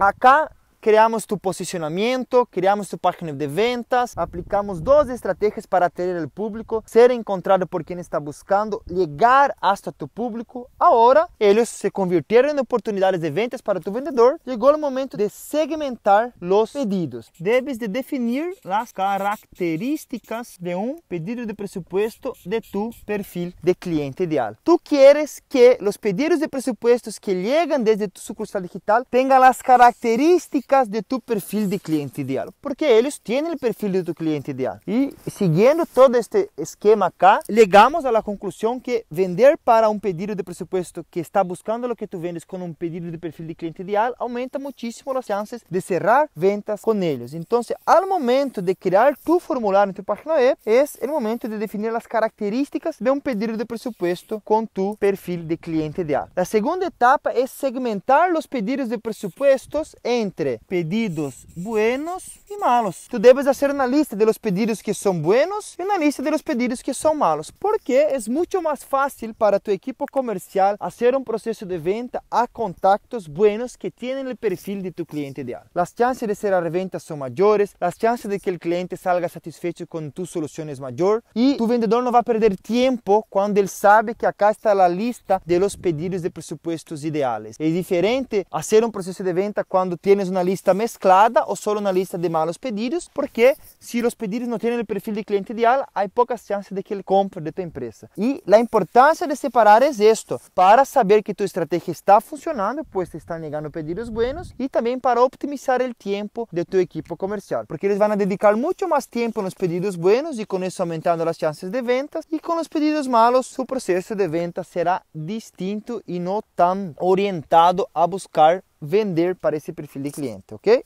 Acá criamos tu posicionamento, criamos tu página de ventas, aplicamos duas estratégias para atrair o público, ser encontrado por quem está buscando, chegar hasta tu público. Agora, eles se convirtieron em oportunidades de ventas para tu vendedor. Chegou o momento de segmentar os pedidos. Debes de definir as características de um pedido de presupuesto de tu perfil de cliente ideal. Tu quieres que os pedidos de presupuestos que chegam desde tu sucursal digital tenham as características de tu perfil de cliente ideal, porque eles têm o perfil de tu cliente ideal. E seguindo todo este esquema acá, chegamos à conclusão que vender para um pedido de presupuesto que está buscando o que tu vendes com um pedido de perfil de cliente ideal aumenta muitíssimo as chances de cerrar ventas com eles. Então, ao momento de criar tu formulário em tu página web, é o momento de definir as características de um pedido de presupuesto com tu perfil de cliente ideal. A segunda etapa é segmentar os pedidos de presupuestos entre pedidos buenos e malos. Tu debes fazer uma lista de los pedidos que são buenos e uma lista de los pedidos que são malos, porque é muito mais fácil para tu equipo comercial fazer um processo de venda a contactos buenos que têm o perfil de tu cliente ideal. As chances de ser a reventa são maiores, as chances de que o cliente salga satisfeito com tu solução é maior e tu vendedor não vai perder tempo quando ele sabe que acá está a lista de los pedidos de presupuestos ideais. É diferente fazer um processo de venda quando tienes uma lista mezclada ou só uma lista de malos pedidos, porque se os pedidos não têm o perfil de cliente ideal, há poucas chances de que ele compre de tua empresa. E a importância de separar é isto, para saber que tua estratégia está funcionando, pois te estão chegando pedidos buenos, e também para optimizar o tempo de tua equipe comercial, porque eles vão dedicar muito mais tempo nos pedidos buenos e com isso aumentando as chances de ventas, e com os pedidos malos, o processo de venda será distinto e não tão orientado a buscar vender para esse perfil de cliente, ok?